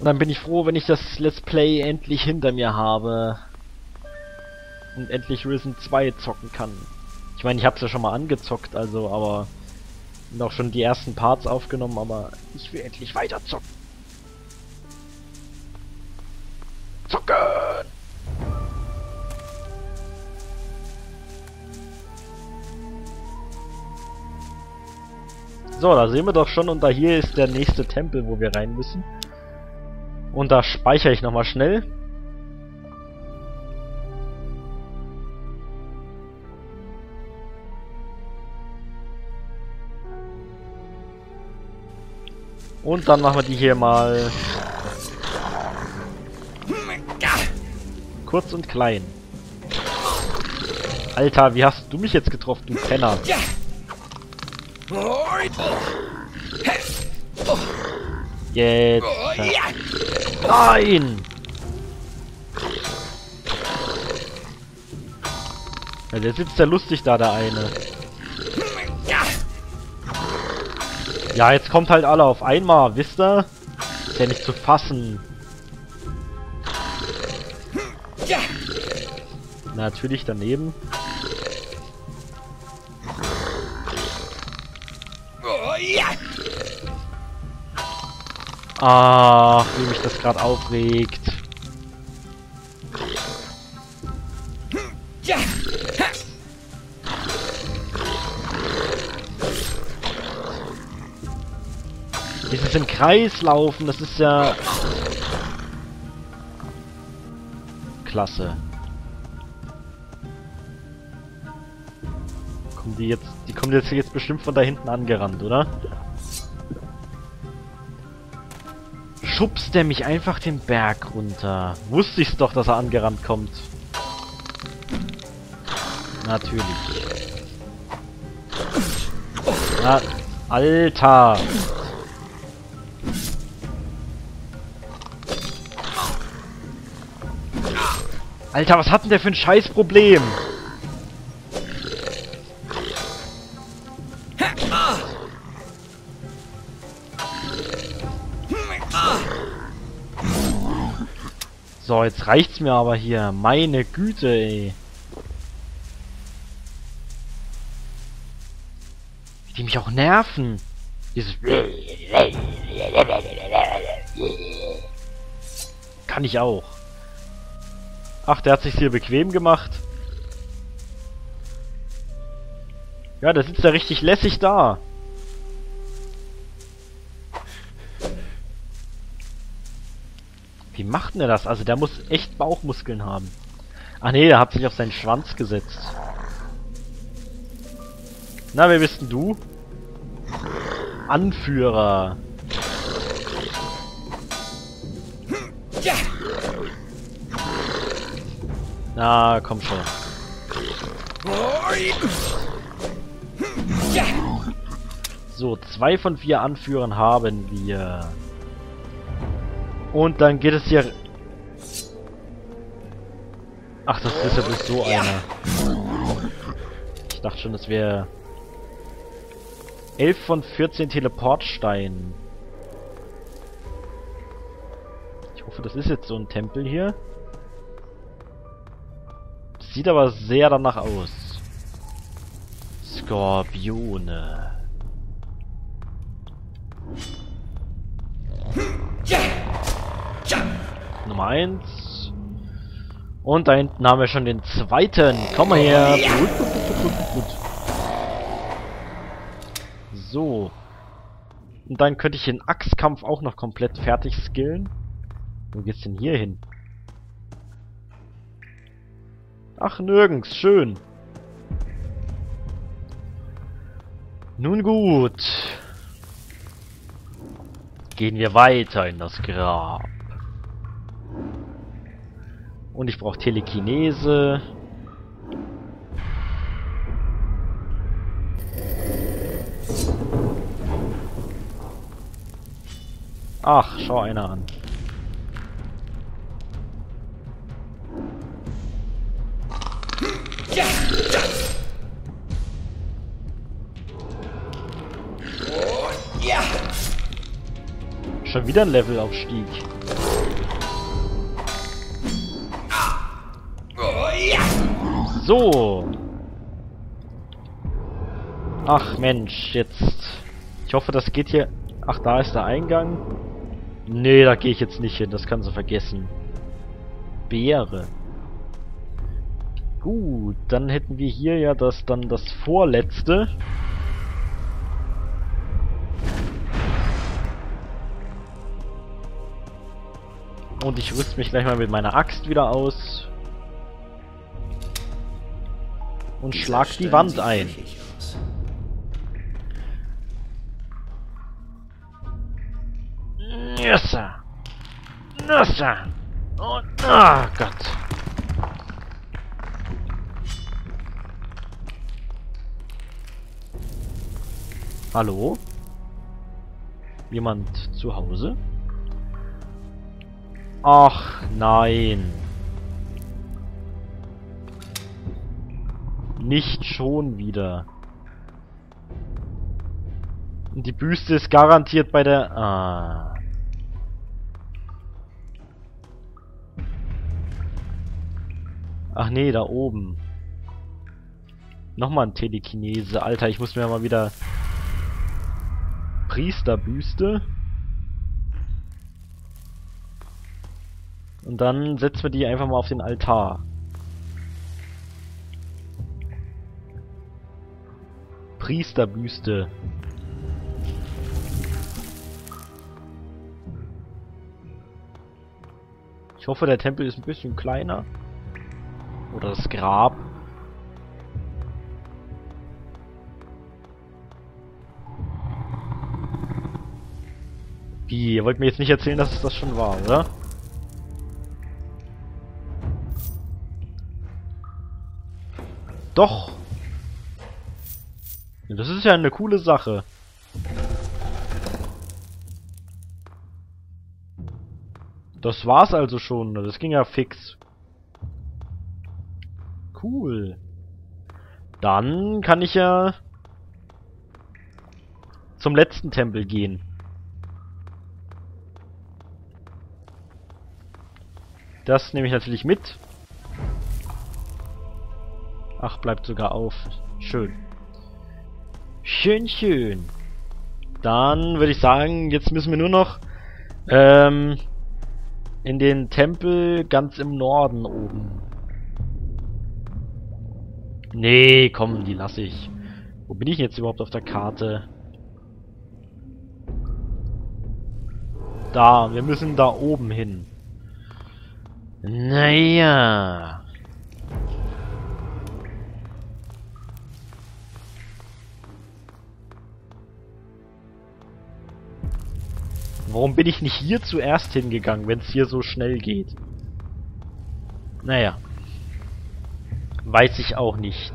Und dann bin ich froh, wenn ich das Let's Play endlich hinter mir habe. Und endlich Risen 2 zocken kann. Ich meine, ich habe es ja schon mal angezockt, also, aber... Auch schon die ersten Parts aufgenommen, aber ich will endlich weiter zocken. Zocken! So, da sehen wir doch schon und da hier ist der nächste Tempel, wo wir rein müssen. Und da speichere ich nochmal schnell. Und dann machen wir die hier mal kurz und klein. Alter, wie hast du mich jetzt getroffen, du Penner? Jetzt. Nein! Ja, der sitzt ja lustig da, der eine. Ja, jetzt kommt halt alle auf einmal, wisst ihr? Ist ja nicht zu fassen. Natürlich daneben. Ach, wie mich das gerade aufregt. Dieses im Kreis laufen, das ist ja... Klasse. Kommen die jetzt... Die kommen jetzt, jetzt bestimmt von da hinten angerannt, oder? Schubst der mich einfach den Berg runter. Wusste ich's doch, dass er angerannt kommt. Natürlich. Na, Alter! Alter, was hat denn der für ein Scheißproblem? So, jetzt reicht's mir aber hier. Meine Güte, ey. Die mich auch nerven. Dieses... Kann ich auch. Ach, der hat sich hier bequem gemacht. Ja, der sitzt ja richtig lässig da. Wie macht denn er das? Also der muss echt Bauchmuskeln haben. Ach nee, der hat sich auf seinen Schwanz gesetzt. Na, wer bist denn du? Anführer. Na, komm schon. So, zwei von vier Anführern haben wir. Und dann geht es hier... Ach, das ist ja bloß so einer. Ich dachte schon, das wäre... 11 von 14 Teleportsteinen. Ich hoffe, das ist jetzt so ein Tempel hier. Sieht aber sehr danach aus. Skorpione. Nummer 1. Und da hinten haben wir schon den zweiten. Komm mal her. Gut, gut, gut, gut, So. Und dann könnte ich den Axtkampf auch noch komplett fertig skillen. Wo geht's denn hier hin? Ach, nirgends. Schön. Nun gut. Gehen wir weiter in das Grab. Und ich brauche Telekinese. Ach, schau einer an. Schon wieder ein Levelaufstieg. So. Ach Mensch, jetzt... Ich hoffe, das geht hier... Ach, da ist der Eingang. Nee, da gehe ich jetzt nicht hin, das kannst du vergessen. Beere. Gut, dann hätten wir hier ja das dann das vorletzte. Und ich rüste mich gleich mal mit meiner Axt wieder aus. Und schlag die Wand ein. Nüsse! Nüsse! Oh, oh Gott! Hallo? Jemand zu Hause? Ach, nein. Nicht schon wieder. Und die Büste ist garantiert bei der... Ah. Ach nee, da oben. Nochmal ein Telekinese. Alter, ich muss mir mal wieder Priesterbüste. Und dann setzen wir die einfach mal auf den Altar. Priesterbüste. Ich hoffe, der Tempel ist ein bisschen kleiner. Oder das Grab. Wie? Ihr wollt mir jetzt nicht erzählen, dass es das schon war, oder? Doch! Das ist ja eine coole Sache. Das war's also schon. Das ging ja fix. Cool. Dann kann ich ja zum letzten Tempel gehen. Das nehme ich natürlich mit. Ach, bleibt sogar auf. Schön. Schön, schön. Dann würde ich sagen, jetzt müssen wir nur noch ähm, in den Tempel ganz im Norden oben. Nee, komm, die lasse ich. Wo bin ich jetzt überhaupt auf der Karte? Da, wir müssen da oben hin. Naja. Warum bin ich nicht hier zuerst hingegangen, wenn es hier so schnell geht? Naja. Weiß ich auch nicht.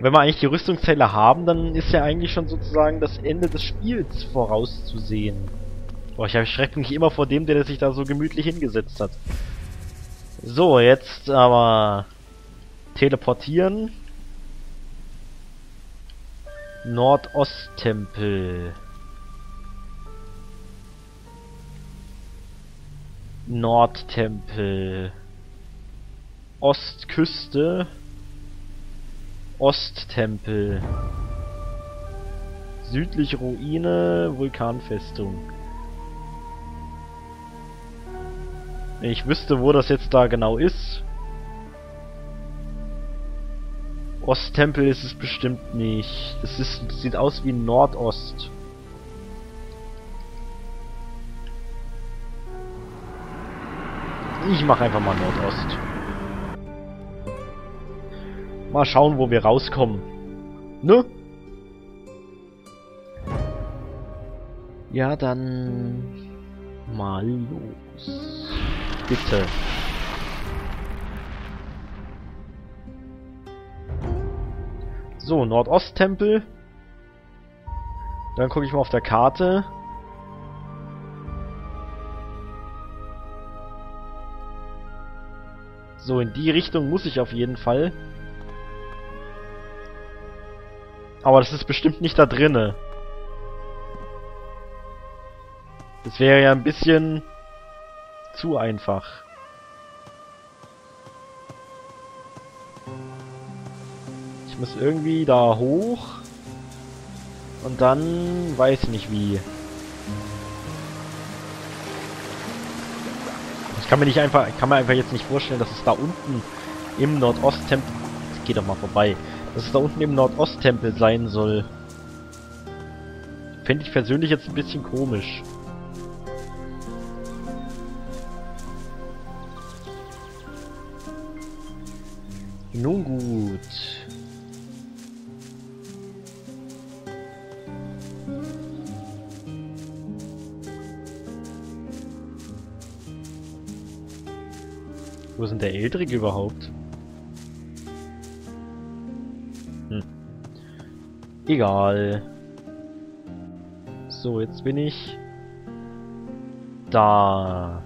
Wenn wir eigentlich die Rüstungszähler haben, dann ist ja eigentlich schon sozusagen das Ende des Spiels vorauszusehen. Boah, ich erschrecke mich immer vor dem, der sich da so gemütlich hingesetzt hat. So, jetzt aber teleportieren. Nordosttempel. Nordtempel. Ostküste. Osttempel. Südliche Ruine, Vulkanfestung. Ich wüsste, wo das jetzt da genau ist. Osttempel ist es bestimmt nicht. Es ist, sieht aus wie Nordost. Ich mache einfach mal Nordost. Mal schauen, wo wir rauskommen. Ne? Ja, dann mal los. Bitte. So, Nordosttempel. Dann gucke ich mal auf der Karte. So, in die Richtung muss ich auf jeden Fall. Aber das ist bestimmt nicht da drinne. Das wäre ja ein bisschen zu einfach. Ich muss irgendwie da hoch. Und dann weiß ich nicht wie. Ich kann mir nicht einfach, kann mir einfach jetzt nicht vorstellen, dass es da unten im Nordosttempel, geht doch mal vorbei, dass es da unten im Nordosttempel sein soll. Fände ich persönlich jetzt ein bisschen komisch. Nun gut. Wo sind der Eldrig überhaupt? Hm. Egal. So, jetzt bin ich da.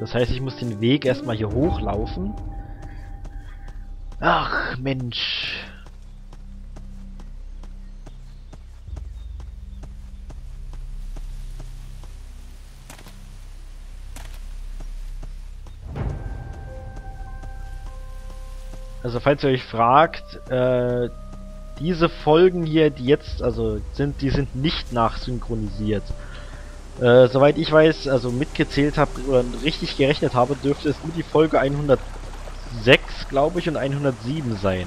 Das heißt, ich muss den Weg erstmal hier hochlaufen. Ach, Mensch. Also falls ihr euch fragt, äh, diese Folgen hier, die jetzt, also sind, die sind nicht nachsynchronisiert. Äh, soweit ich weiß, also mitgezählt habe oder richtig gerechnet habe, dürfte es nur die Folge 106, glaube ich, und 107 sein.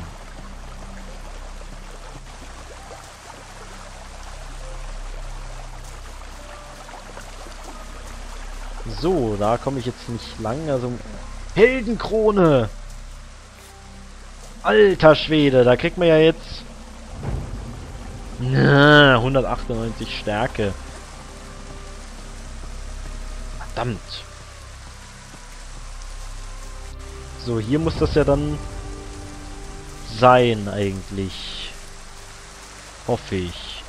So, da komme ich jetzt nicht lang, also Heldenkrone! Alter Schwede, da kriegt man ja jetzt... Na, 198 Stärke. Verdammt. So, hier muss das ja dann sein eigentlich. Hoffe ich.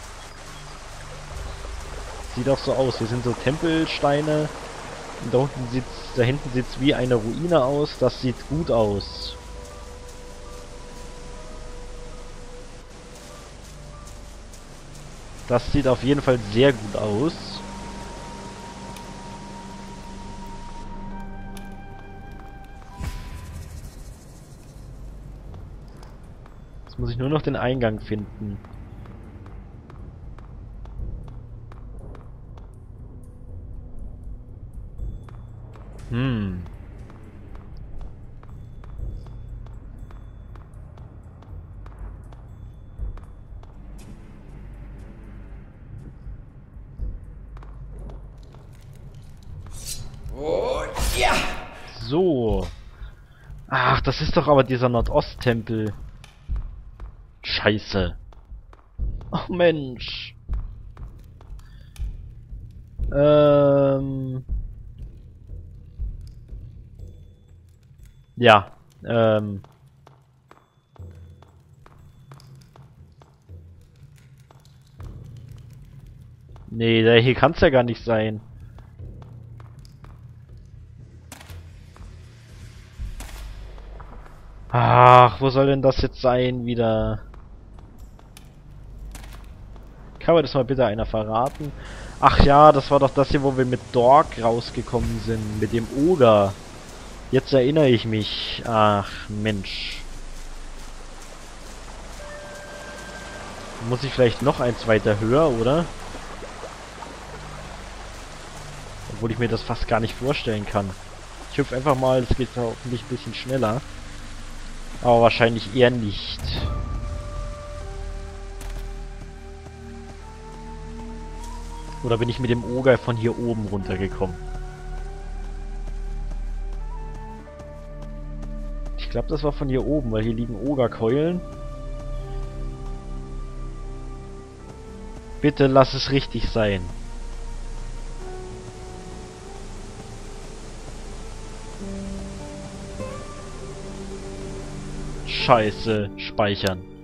Sieht auch so aus. Hier sind so Tempelsteine. Und da unten sieht's, da hinten sieht's wie eine Ruine aus. Das sieht gut aus. Das sieht auf jeden Fall sehr gut aus. Jetzt muss ich nur noch den Eingang finden. Hm. So. Ach, das ist doch aber dieser Nordosttempel. Scheiße. Ach Mensch. Ähm. Ja. Ähm. Nee, hier kann's ja gar nicht sein. Ach, wo soll denn das jetzt sein wieder? Kann mir das mal bitte einer verraten? Ach ja, das war doch das hier, wo wir mit Dork rausgekommen sind, mit dem Oger. Jetzt erinnere ich mich. Ach, Mensch. Muss ich vielleicht noch eins weiter höher, oder? Obwohl ich mir das fast gar nicht vorstellen kann. Ich hüpfe einfach mal, das geht hoffentlich ein bisschen schneller. Aber wahrscheinlich eher nicht. Oder bin ich mit dem Oger von hier oben runtergekommen? Ich glaube, das war von hier oben, weil hier liegen Ogerkeulen. Bitte lass es richtig sein. Scheiße, speichern.